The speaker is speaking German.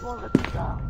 Vorsitzender.